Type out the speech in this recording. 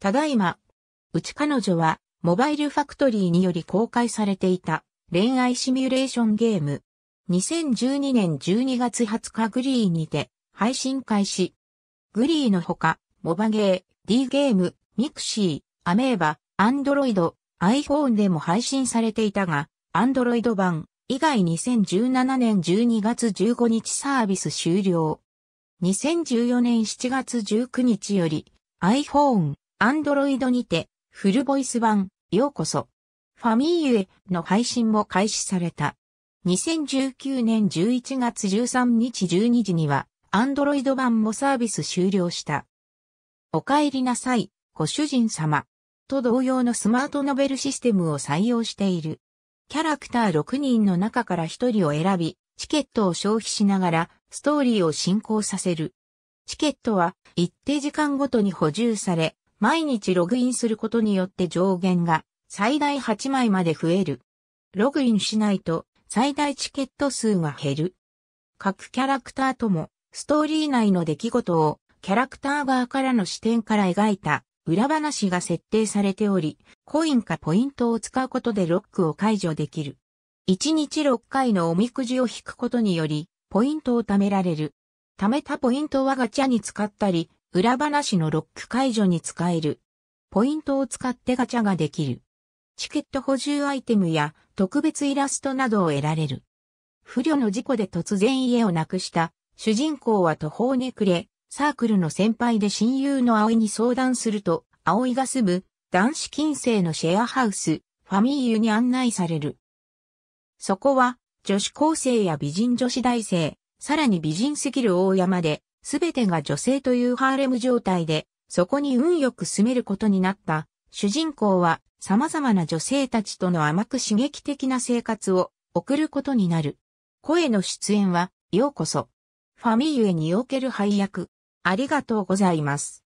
ただいま、うちカノジョは、モバイルファクトリーにより公開されていた恋愛シミュレーションゲーム。2012年12月20日グリーにて配信開始。グリーのほか、モバゲー、D ゲーム、ミクシー、アメーバ、アンドロイド、iPhone でも配信されていたが、アンドロイド版以外2017年12月15日サービス終了。2014年7月19日より iPhone、Android にてフルボイス版ようこそ。ファミーユへの配信も開始された。2019年11月13日12時には Android 版もサービス終了した。お帰りなさい、ご主人様。と同様のスマートノベルシステムを採用している。キャラクター6人の中から1人を選び、チケットを消費しながらストーリーを進行させる。チケットは一定時間ごとに補充され、毎日ログインすることによって上限が最大8枚まで増える。ログインしないと最大チケット数が減る。各キャラクターともストーリー内の出来事をキャラクター側からの視点から描いた裏話が設定されており、コインかポイントを使うことでロックを解除できる。1日6回のおみくじを引くことにより、ポイントを貯められる。貯めたポイントはガチャに使ったり、裏話のロック解除に使える。ポイントを使ってガチャができる。チケット補充アイテムや特別イラストなどを得られる。不慮の事故で突然家をなくした主人公は途方に暮れ、サークルの先輩で親友の葵に相談すると、葵が住む男子近世のシェアハウス、ファミーユに案内される。そこは、女子高生や美人女子大生、さらに美人すぎる大山で、すべてが女性というハーレム状態で、そこに運よく住めることになった。主人公は、様々な女性たちとの甘く刺激的な生活を送ることになる。声の出演は、ようこそ。ファミーユにおける配役。ありがとうございます。